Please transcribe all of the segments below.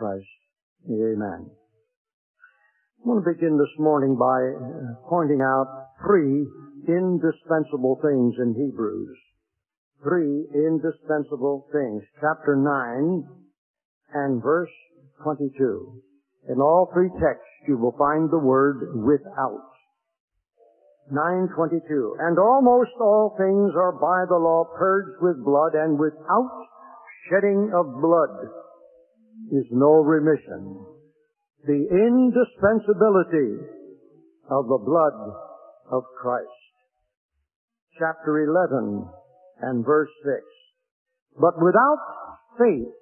Christ. Amen. I want to begin this morning by uh, pointing out three indispensable things in Hebrews. Three indispensable things. Chapter 9 and verse 22. In all three texts you will find the word without. 922. And almost all things are by the law purged with blood, and without shedding of blood is no remission. The indispensability of the blood of Christ. Chapter 11 and verse 6. But without faith,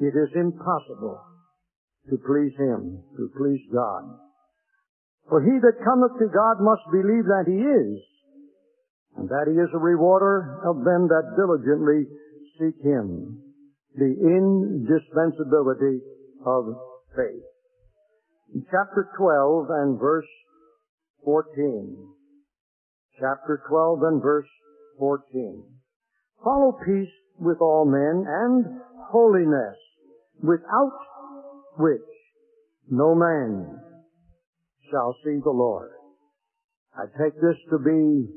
it is impossible to please Him, to please God. For he that cometh to God must believe that He is, and that He is a rewarder of them that diligently seek Him. The indispensability of faith. In chapter 12 and verse 14. Chapter 12 and verse 14. Follow peace with all men and holiness, without which no man shall see the Lord. I take this to be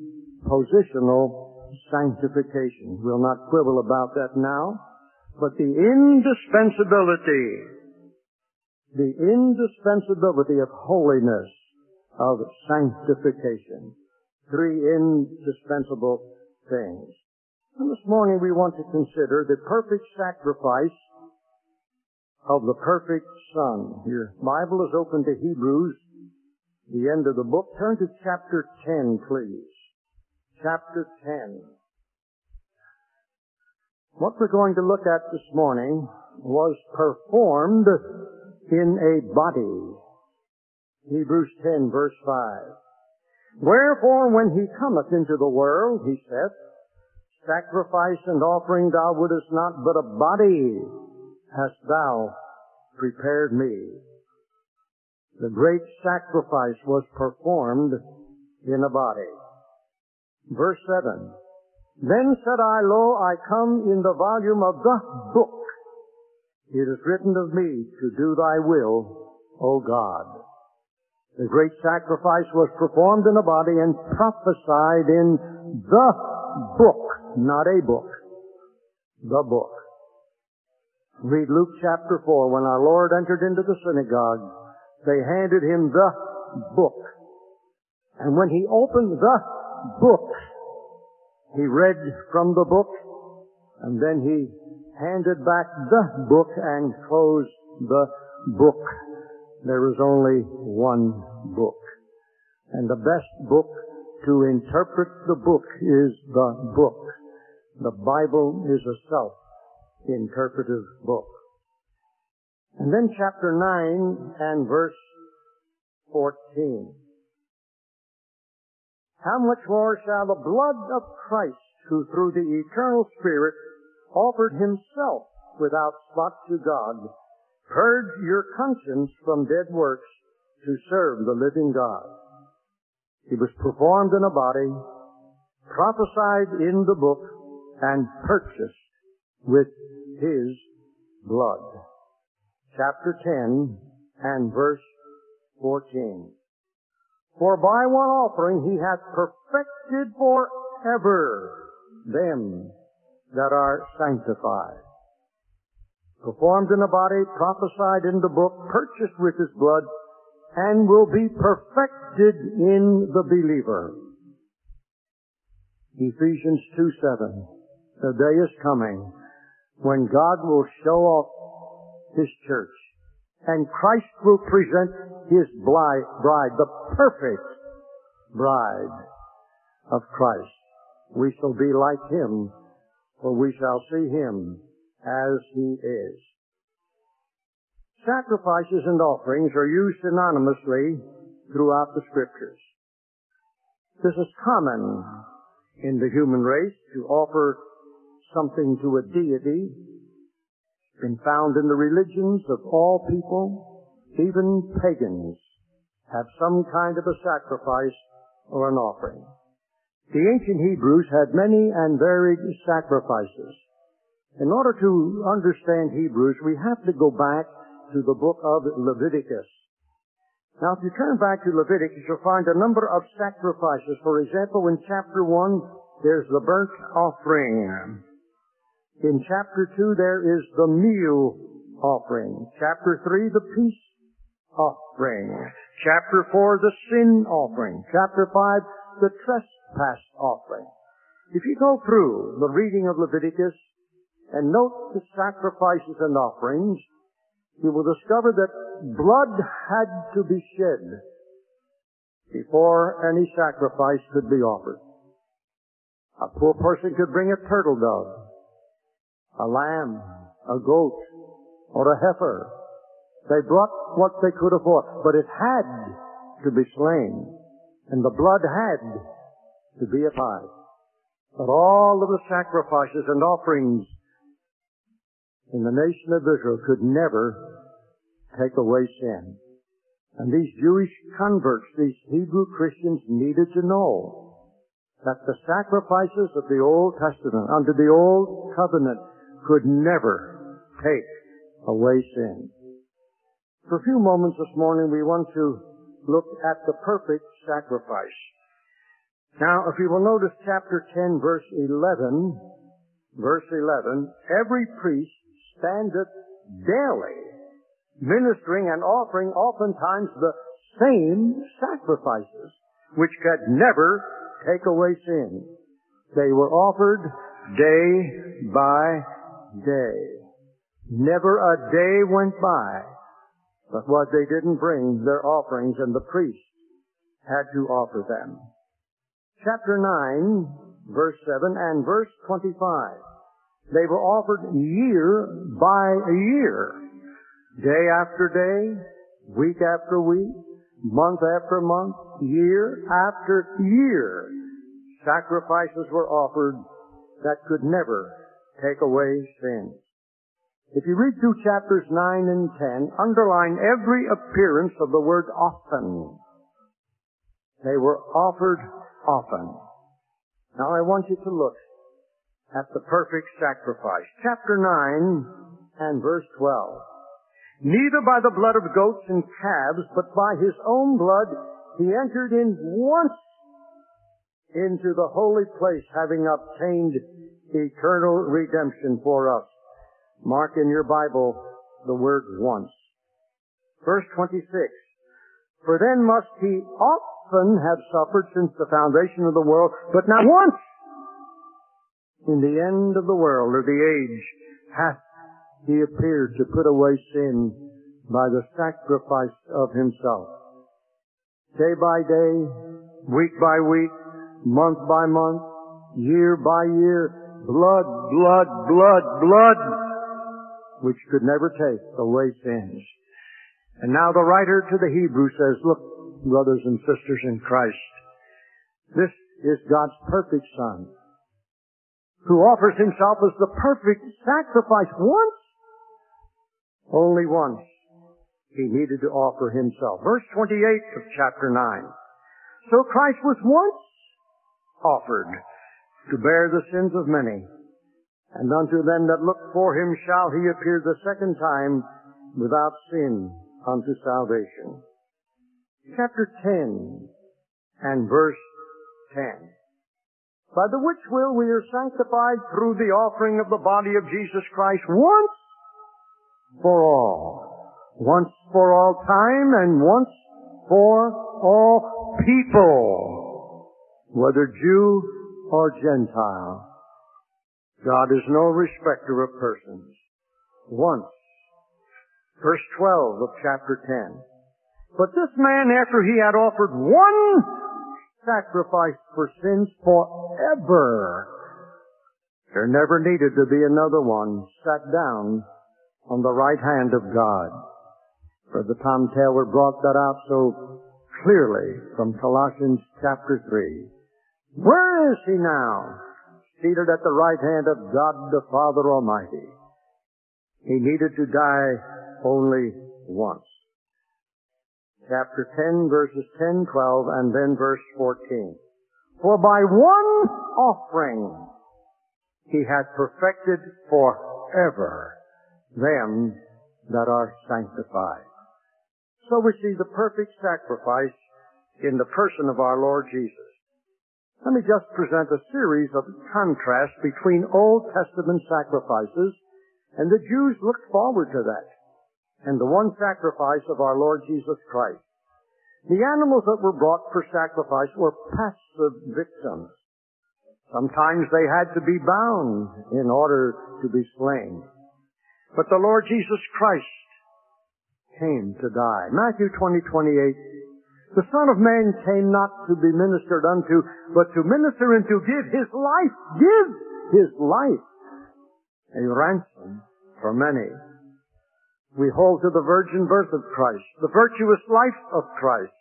positional sanctification. We'll not quibble about that now, but the indispensability, the indispensability of holiness, of sanctification. Three indispensable things. And this morning we want to consider the perfect sacrifice of the perfect Son. Your Bible is open to Hebrews, the end of the book. Turn to chapter 10, please. Chapter 10. What we're going to look at this morning was performed in a body. Hebrews 10 verse 5. Wherefore when he cometh into the world, he saith, Sacrifice and offering thou wouldest not, but a body hast thou prepared me. The great sacrifice was performed in a body. Verse 7. Then said I, Lo, I come in the volume of the book. It is written of me to do thy will, O God. The great sacrifice was performed in a body and prophesied in the book, not a book, the book. Read Luke chapter 4. When our Lord entered into the synagogue, they handed him the book. And when he opened the book, he read from the book, and then he handed back the book and closed the book. There is only one book. And the best book to interpret the book is the book. The Bible is a self-interpretive book. And then chapter 9 and verse 14. How much more shall the blood of Christ, who through the eternal Spirit offered himself without spot to God, purge your conscience from dead works to serve the living God? He was performed in a body, prophesied in the book, and purchased with his blood. Chapter 10 and verse 14. For by one offering he hath perfected forever them that are sanctified. Performed in the body, prophesied in the book, purchased with his blood, and will be perfected in the believer. Ephesians 2 7. The day is coming when God will show off his church and Christ will present his bride, the perfect bride of Christ. We shall be like him, for we shall see him as he is. Sacrifices and offerings are used synonymously throughout the scriptures. This is common in the human race to offer something to a deity It's been found in the religions of all people, even pagans, have some kind of a sacrifice or an offering. The ancient Hebrews had many and varied sacrifices. In order to understand Hebrews, we have to go back to the book of Leviticus. Now, if you turn back to Leviticus, you'll find a number of sacrifices. For example, in chapter 1, there's the burnt offering. In chapter 2, there is the meal offering. Chapter 3, the peace offering. Chapter 4, the sin offering. Chapter 5, the trespass offering. If you go through the reading of Leviticus and note the sacrifices and offerings, you will discover that blood had to be shed before any sacrifice could be offered. A poor person could bring a turtle dove, a lamb, a goat, or a heifer. They brought what they could afford, but it had to be slain, and the blood had to be applied. But all of the sacrifices and offerings in the nation of Israel could never take away sin. And these Jewish converts, these Hebrew Christians needed to know that the sacrifices of the Old Testament under the Old Covenant could never take away sin. For a few moments this morning we want to look at the perfect sacrifice. Now, if you will notice chapter 10 verse 11, verse 11, every priest standeth daily ministering and offering oftentimes the same sacrifices, which could never take away sin. They were offered day by day. Never a day went by but what they didn't bring their offerings and the priest had to offer them. Chapter 9, verse 7 and verse 25. They were offered year by year, day after day, week after week, month after month, year after year. Sacrifices were offered that could never take away sin. If you read through chapters 9 and 10, underline every appearance of the word often. They were offered often. Now I want you to look at the perfect sacrifice. Chapter 9 and verse 12. Neither by the blood of goats and calves, but by his own blood he entered in once into the holy place, having obtained eternal redemption for us. Mark in your Bible the word once. Verse 26. For then must he often have suffered since the foundation of the world, but not once in the end of the world or the age hath he appeared to put away sin by the sacrifice of himself. Day by day, week by week, month by month, year by year, blood, blood, blood, blood, which could never take away sins. And now the writer to the Hebrew says, look, brothers and sisters in Christ, this is God's perfect Son who offers himself as the perfect sacrifice once. Only once he needed to offer himself. Verse 28 of chapter 9. So Christ was once offered to bear the sins of many. And unto them that look for him shall he appear the second time without sin unto salvation. Chapter 10 and verse 10 by the which will we are sanctified through the offering of the body of Jesus Christ once for all. Once for all time and once for all people. Whether Jew or Gentile. God is no respecter of persons. Once. Verse 12 of chapter 10. But this man, after he had offered one sacrifice for sins forever. There never needed to be another one sat down on the right hand of God. Brother Tom Taylor brought that out so clearly from Colossians chapter 3. Where is he now? Seated at the right hand of God the Father Almighty. He needed to die only once chapter 10, verses 10, 12, and then verse 14. For by one offering he had perfected forever them that are sanctified. So we see the perfect sacrifice in the person of our Lord Jesus. Let me just present a series of contrasts between Old Testament sacrifices, and the Jews looked forward to that, and the one sacrifice of our Lord Jesus Christ. The animals that were brought for sacrifice were passive victims. Sometimes they had to be bound in order to be slain. But the Lord Jesus Christ came to die. Matthew 20, 28. The Son of Man came not to be ministered unto, but to minister and to give His life. Give His life. A ransom for many. We hold to the virgin birth of Christ, the virtuous life of Christ,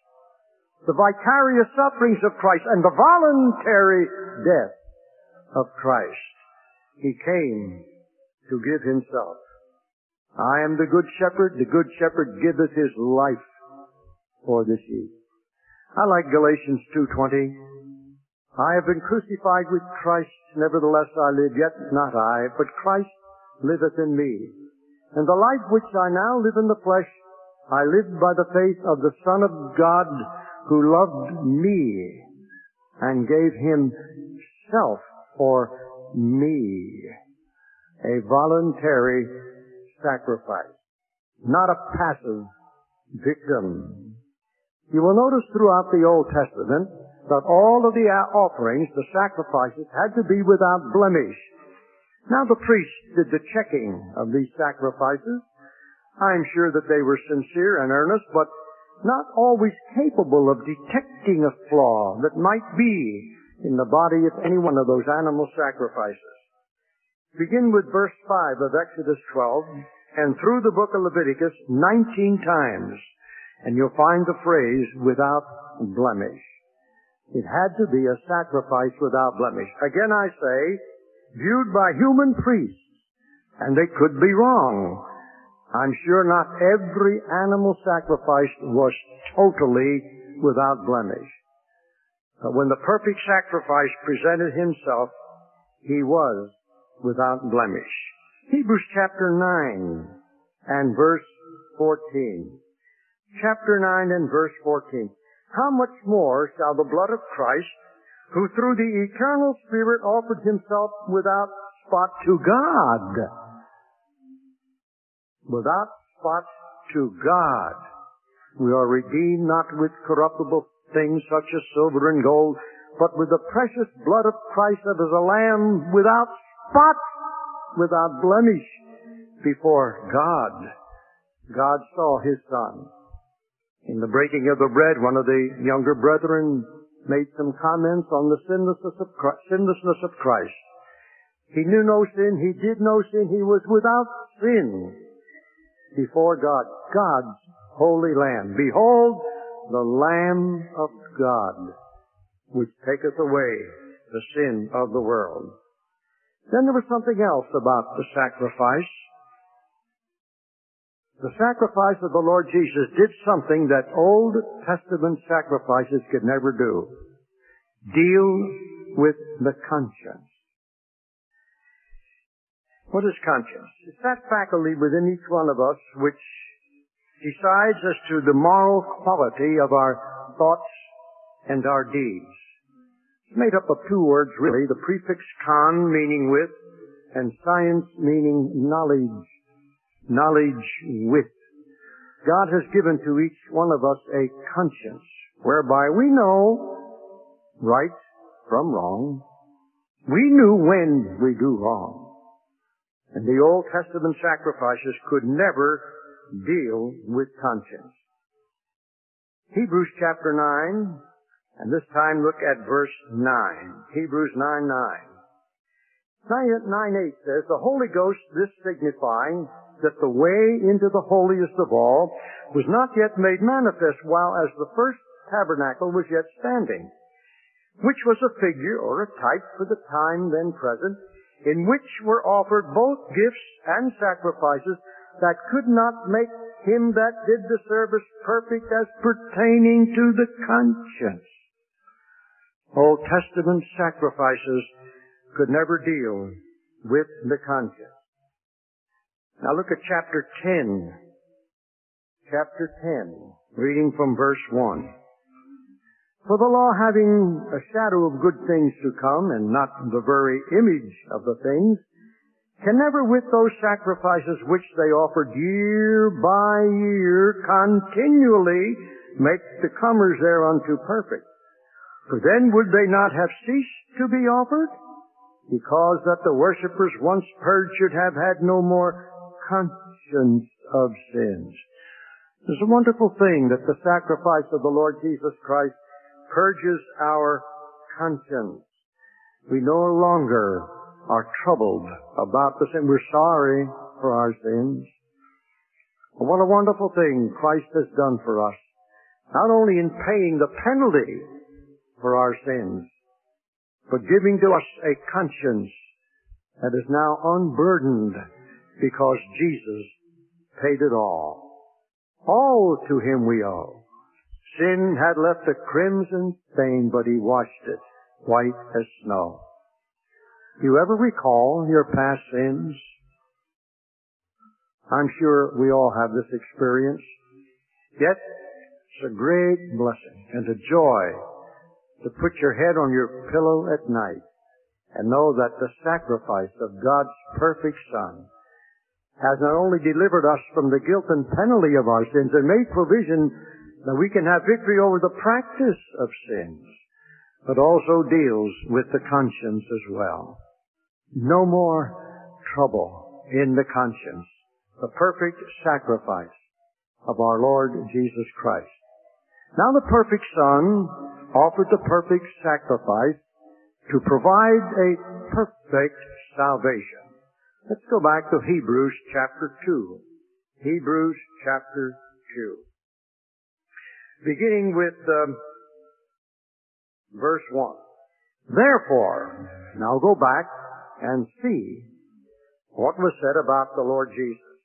the vicarious sufferings of Christ, and the voluntary death of Christ. He came to give Himself. I am the good shepherd. The good shepherd giveth his life for the sheep. I like Galatians 2.20. I have been crucified with Christ. Nevertheless I live, yet not I, but Christ liveth in me. And the life which I now live in the flesh, I live by the faith of the Son of God who loved me and gave himself for me. A voluntary sacrifice, not a passive victim. You will notice throughout the Old Testament that all of the offerings, the sacrifices, had to be without blemish. Now the priests did the checking of these sacrifices. I'm sure that they were sincere and earnest, but not always capable of detecting a flaw that might be in the body of any one of those animal sacrifices. Begin with verse 5 of Exodus 12 and through the book of Leviticus 19 times, and you'll find the phrase without blemish. It had to be a sacrifice without blemish. Again I say, viewed by human priests, and they could be wrong. I'm sure not every animal sacrifice was totally without blemish. But when the perfect sacrifice presented himself, he was without blemish. Hebrews chapter 9 and verse 14. Chapter 9 and verse 14. How much more shall the blood of Christ, who through the eternal Spirit offered himself without spot to God, without spot to God, we are redeemed not with corruptible things such as silver and gold, but with the precious blood of Christ that is a lamb without spot without blemish before God. God saw his son. In the breaking of the bread, one of the younger brethren made some comments on the sinlessness of Christ. Sinlessness of Christ. He knew no sin. He did no sin. He was without sin before God. God's holy Lamb. Behold, the Lamb of God, which taketh away the sin of the world. Then there was something else about the sacrifice. The sacrifice of the Lord Jesus did something that Old Testament sacrifices could never do. Deal with the conscience. What is conscience? It's that faculty within each one of us which decides as to the moral quality of our thoughts and our deeds It's made up of two words really, the prefix con meaning with and science meaning knowledge, knowledge wit. God has given to each one of us a conscience whereby we know right from wrong. We knew when we do wrong. And the Old Testament sacrifices could never deal with conscience. Hebrews chapter 9 and this time look at verse 9. Hebrews 9 9. 9, 9 8 says, The Holy Ghost, this signifying that the way into the holiest of all was not yet made manifest while as the first tabernacle was yet standing, which was a figure or a type for the time then present, in which were offered both gifts and sacrifices that could not make him that did the service perfect as pertaining to the conscience. Old Testament sacrifices could never deal with the conscience. Now look at chapter 10. Chapter 10, reading from verse 1. For the law having a shadow of good things to come and not the very image of the things, can never with those sacrifices which they offered year by year continually make the comers thereunto perfect. For then would they not have ceased to be offered? Because that the worshippers once purged should have had no more conscience of sins. It's a wonderful thing that the sacrifice of the Lord Jesus Christ purges our conscience. We no longer are troubled about the sin. We're sorry for our sins. What a wonderful thing Christ has done for us. Not only in paying the penalty for our sins, but giving to us a conscience that is now unburdened because Jesus paid it all. All to Him we owe. Sin had left a crimson stain, but He washed it white as snow. You ever recall your past sins? I'm sure we all have this experience. Yet, it's a great blessing and a joy to put your head on your pillow at night and know that the sacrifice of God's perfect Son has not only delivered us from the guilt and penalty of our sins and made provision that we can have victory over the practice of sins, but also deals with the conscience as well. No more trouble in the conscience. The perfect sacrifice of our Lord Jesus Christ. Now the perfect Son offered the perfect sacrifice to provide a perfect salvation. Let's go back to Hebrews chapter 2. Hebrews chapter 2. Beginning with um, verse 1. Therefore, now go back and see what was said about the Lord Jesus.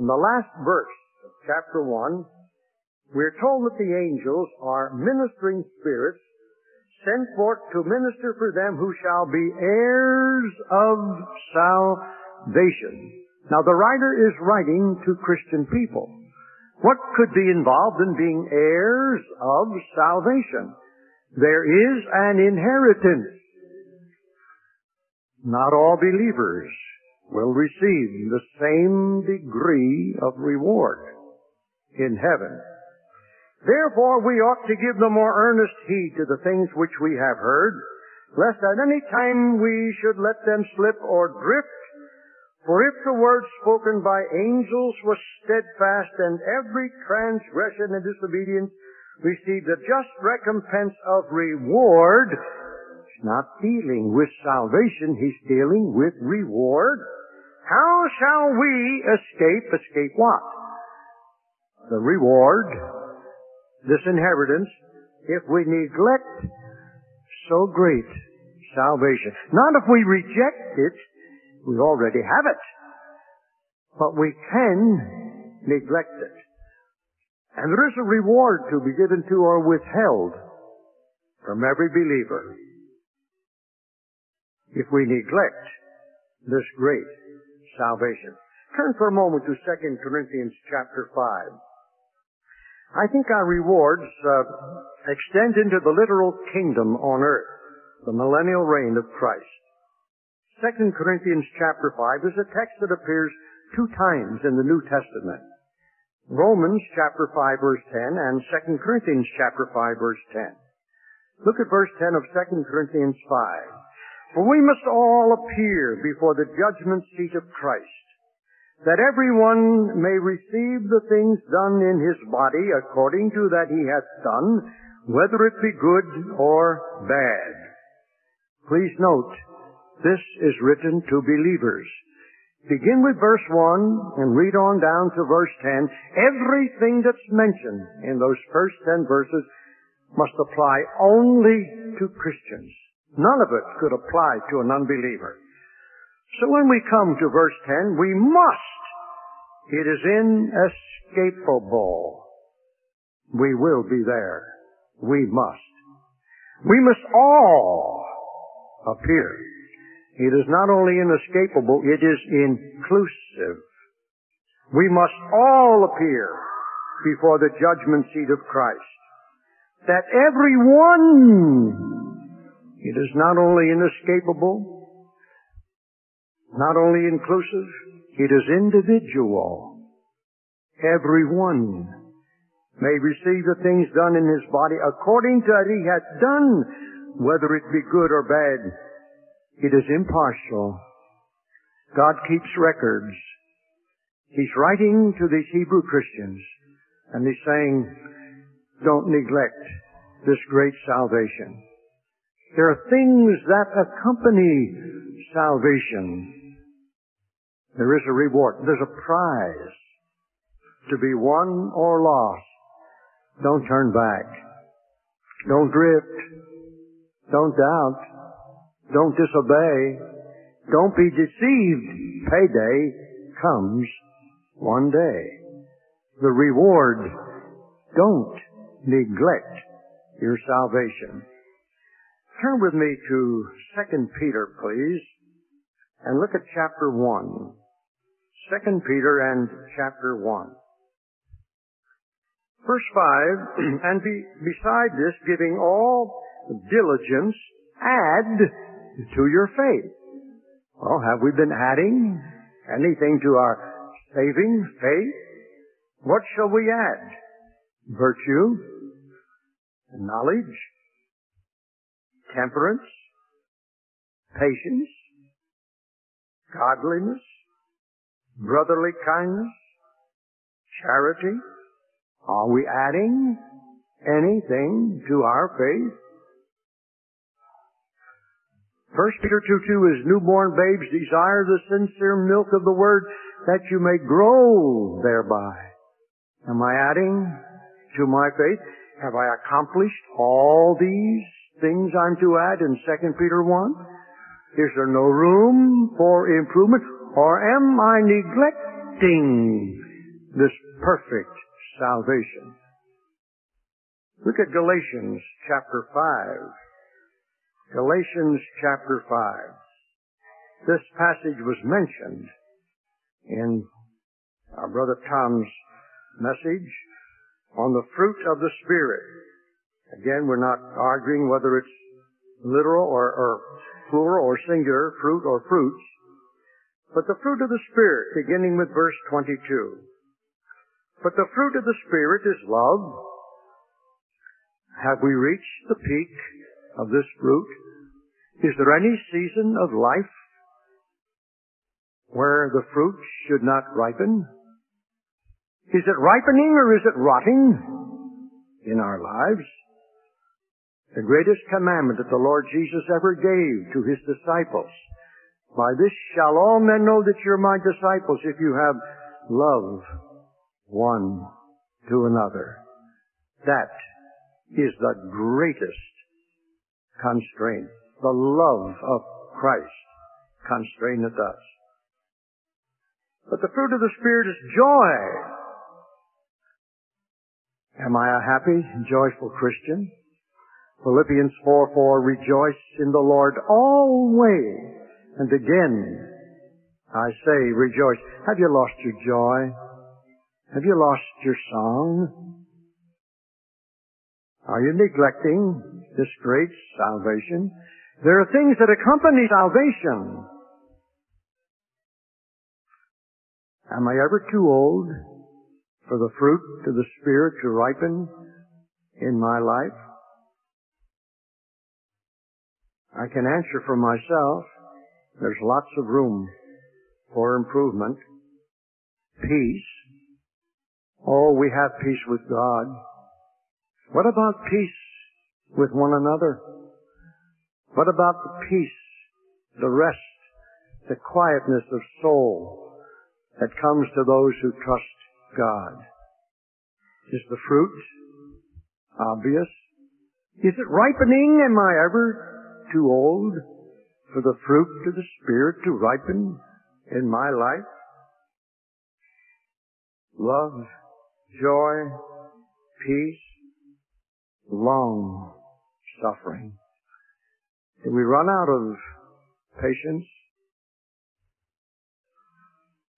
In the last verse of chapter 1, we're told that the angels are ministering spirits sent forth to minister for them who shall be heirs of salvation. Now the writer is writing to Christian people. What could be involved in being heirs of salvation? There is an inheritance. Not all believers will receive the same degree of reward in heaven. Therefore we ought to give the more earnest heed to the things which we have heard, lest at any time we should let them slip or drift. For if the word spoken by angels was steadfast, and every transgression and disobedience received a just recompense of reward, he's not dealing with salvation, he's dealing with reward. How shall we escape? Escape what? The reward this inheritance if we neglect so great salvation. Not if we reject it, we already have it. But we can neglect it. And there is a reward to be given to or withheld from every believer if we neglect this great salvation. Turn for a moment to 2 Corinthians chapter 5. I think our rewards uh, extend into the literal kingdom on earth, the millennial reign of Christ. 2 Corinthians chapter 5 is a text that appears two times in the New Testament. Romans chapter 5 verse 10 and 2 Corinthians chapter 5 verse 10. Look at verse 10 of 2 Corinthians 5. For we must all appear before the judgment seat of Christ that everyone may receive the things done in his body according to that he hath done, whether it be good or bad. Please note, this is written to believers. Begin with verse 1 and read on down to verse 10. Everything that's mentioned in those first 10 verses must apply only to Christians. None of it could apply to an unbeliever. So when we come to verse 10, we must. It is inescapable. We will be there. We must. We must all appear. It is not only inescapable, it is inclusive. We must all appear before the judgment seat of Christ. That every one, it is not only inescapable, not only inclusive, it is individual. Every one may receive the things done in his body according to what he hath done, whether it be good or bad. It is impartial. God keeps records. He's writing to these Hebrew Christians, and he's saying, don't neglect this great salvation. There are things that accompany salvation. There is a reward. There's a prize to be won or lost. Don't turn back. Don't drift. Don't doubt. Don't disobey. Don't be deceived. Payday comes one day. The reward, don't neglect your salvation. Turn with me to 2 Peter, please, and look at chapter 1. 2 Peter and chapter 1. Verse 5, and be, beside this, giving all diligence, add to your faith. Well, have we been adding anything to our saving faith? What shall we add? Virtue, knowledge, temperance, patience, godliness, brotherly kindness, charity, are we adding anything to our faith? 1 Peter 2 2 is newborn babes desire the sincere milk of the word that you may grow thereby. Am I adding to my faith? Have I accomplished all these things I'm to add in 2 Peter 1? Is there no room for improvement? Or am I neglecting this perfect salvation. Look at Galatians chapter 5. Galatians chapter 5. This passage was mentioned in our brother Tom's message on the fruit of the Spirit. Again, we're not arguing whether it's literal or, or plural or singular, fruit or fruits, but the fruit of the Spirit, beginning with verse 22. But the fruit of the Spirit is love. Have we reached the peak of this fruit? Is there any season of life where the fruit should not ripen? Is it ripening or is it rotting in our lives? The greatest commandment that the Lord Jesus ever gave to His disciples. By this shall all men know that you're my disciples if you have love one to another. That is the greatest constraint. The love of Christ constraineth us. But the fruit of the Spirit is joy. Am I a happy, joyful Christian? Philippians 4 4, rejoice in the Lord always. And again, I say rejoice. Have you lost your joy? Have you lost your song? Are you neglecting this great salvation? There are things that accompany salvation. Am I ever too old for the fruit of the Spirit to ripen in my life? I can answer for myself. There's lots of room for improvement. Peace Oh, we have peace with God. What about peace with one another? What about the peace, the rest, the quietness of soul that comes to those who trust God? Is the fruit obvious? Is it ripening? Am I ever too old for the fruit of the Spirit to ripen in my life? Love joy, peace, long suffering. Did we run out of patience?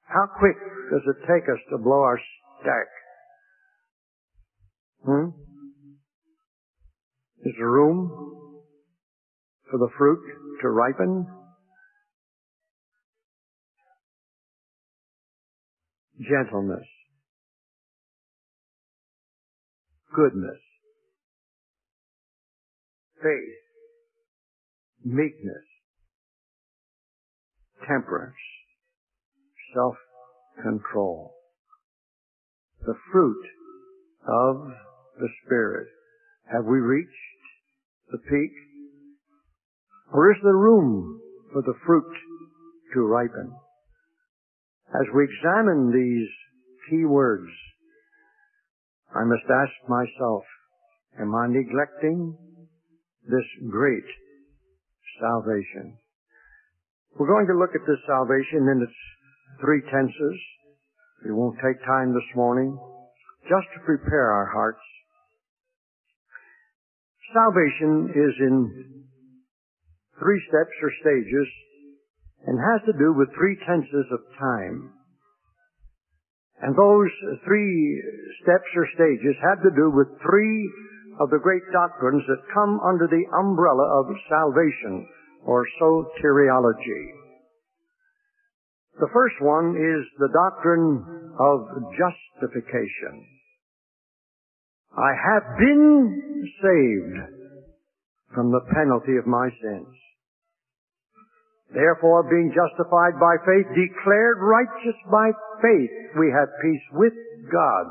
How quick does it take us to blow our stack? Hmm? Is there room for the fruit to ripen? Gentleness. Goodness. Faith. Meekness. Temperance. Self-control. The fruit of the Spirit. Have we reached the peak? Or is there room for the fruit to ripen? As we examine these key words, I must ask myself, am I neglecting this great salvation? We're going to look at this salvation in its three tenses. We won't take time this morning just to prepare our hearts Salvation is in three steps or stages and has to do with three tenses of time. And those three steps or stages have to do with three of the great doctrines that come under the umbrella of salvation or soteriology. The first one is the doctrine of justification. I have been saved from the penalty of my sins. Therefore, being justified by faith, declared righteous by faith, we have peace with God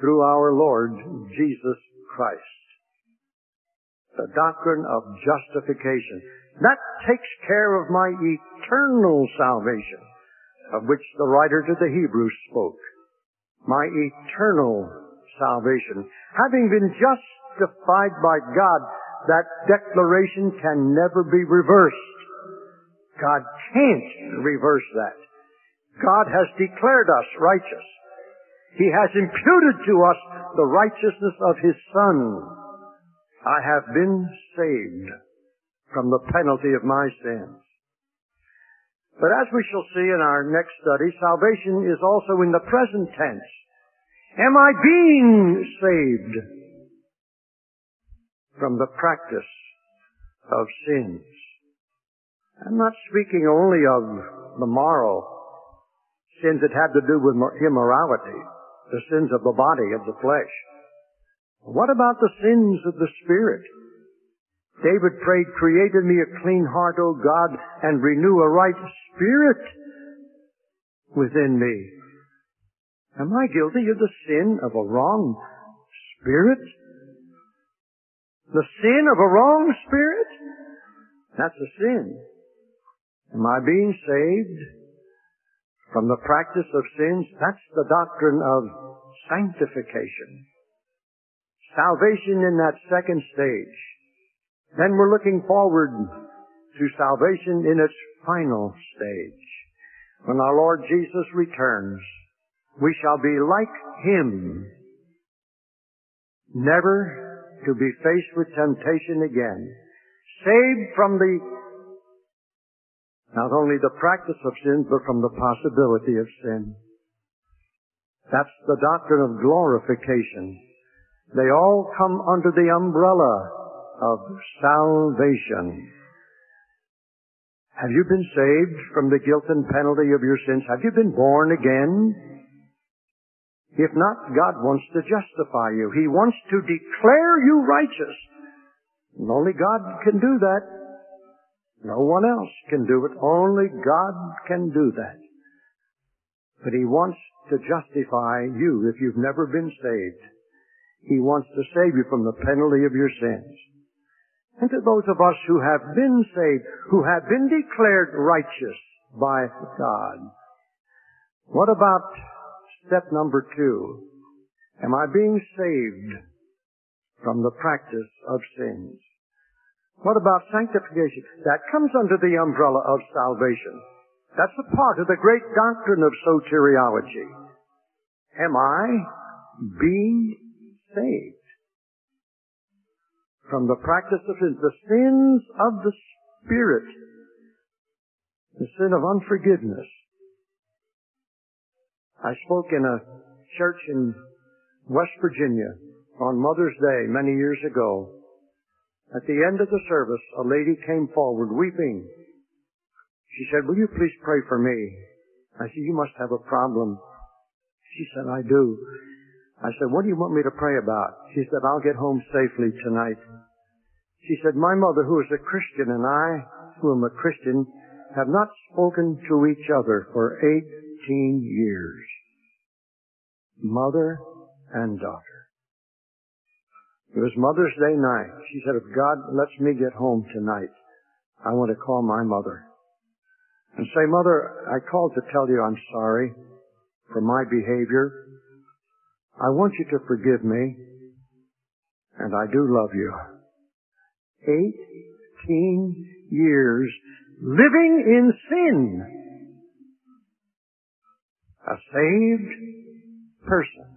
through our Lord Jesus Christ. The doctrine of justification. That takes care of my eternal salvation, of which the writer to the Hebrews spoke. My eternal salvation. Having been justified by God, that declaration can never be reversed. God can't reverse that. God has declared us righteous. He has imputed to us the righteousness of His Son. I have been saved from the penalty of my sins. But as we shall see in our next study, salvation is also in the present tense. Am I being saved from the practice of sins? I'm not speaking only of the moral sins that have to do with immorality, the sins of the body, of the flesh. What about the sins of the spirit? David prayed, create in me a clean heart, O God, and renew a right spirit within me. Am I guilty of the sin of a wrong spirit? The sin of a wrong spirit? That's a sin. Am I being saved from the practice of sins? That's the doctrine of sanctification. Salvation in that second stage. Then we're looking forward to salvation in its final stage. When our Lord Jesus returns, we shall be like Him, never to be faced with temptation again, saved from the, not only the practice of sin, but from the possibility of sin. That's the doctrine of glorification. They all come under the umbrella of salvation. Have you been saved from the guilt and penalty of your sins? Have you been born again? If not, God wants to justify you. He wants to declare you righteous. And only God can do that. No one else can do it. Only God can do that. But He wants to justify you if you've never been saved. He wants to save you from the penalty of your sins. And to those of us who have been saved, who have been declared righteous by God, what about Step number two. Am I being saved from the practice of sins? What about sanctification? That comes under the umbrella of salvation. That's a part of the great doctrine of soteriology. Am I being saved from the practice of sins? The sins of the Spirit. The sin of unforgiveness I spoke in a church in West Virginia on Mother's Day many years ago. At the end of the service, a lady came forward weeping. She said, will you please pray for me? I said, you must have a problem. She said, I do. I said, what do you want me to pray about? She said, I'll get home safely tonight. She said, my mother, who is a Christian, and I, who am a Christian, have not spoken to each other for 18 years. Mother and daughter. It was Mother's Day night. She said, if God lets me get home tonight, I want to call my mother and say, Mother, I called to tell you I'm sorry for my behavior. I want you to forgive me, and I do love you. 18 years living in sin. A saved person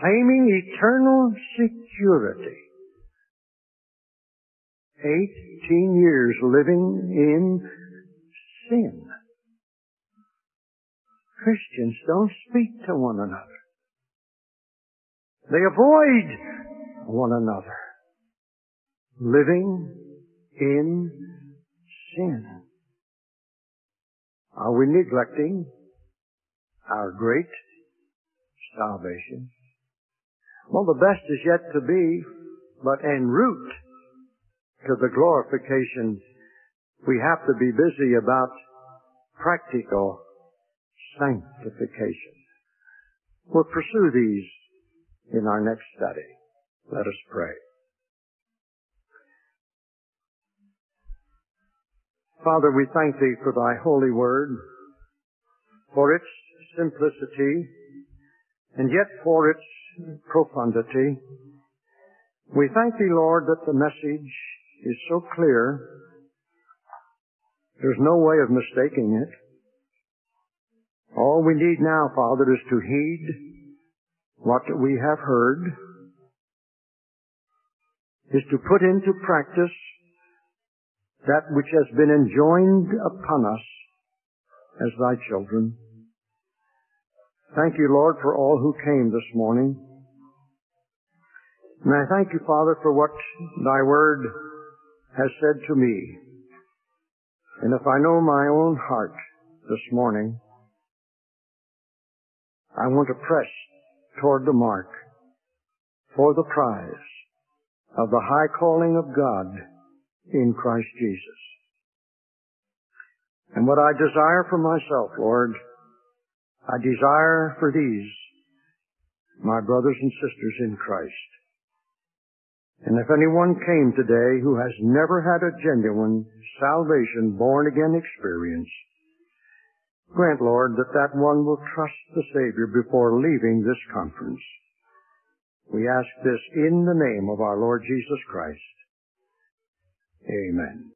claiming eternal security. 18 years living in sin. Christians don't speak to one another. They avoid one another living in sin. Are we neglecting our great salvation? Well, the best is yet to be, but en route to the glorification, we have to be busy about practical sanctification. We'll pursue these in our next study. Let us pray. Father, we thank Thee for Thy holy word, for its simplicity, and yet for its profundity. We thank Thee, Lord, that the message is so clear. There's no way of mistaking it. All we need now, Father, is to heed what we have heard, is to put into practice that which has been enjoined upon us as thy children. Thank you, Lord, for all who came this morning. And I thank you, Father, for what thy word has said to me. And if I know my own heart this morning, I want to press toward the mark for the prize of the high calling of God in Christ Jesus. And what I desire for myself, Lord, I desire for these, my brothers and sisters in Christ. And if anyone came today who has never had a genuine salvation born again experience, grant, Lord, that that one will trust the Savior before leaving this conference. We ask this in the name of our Lord Jesus Christ. Amen.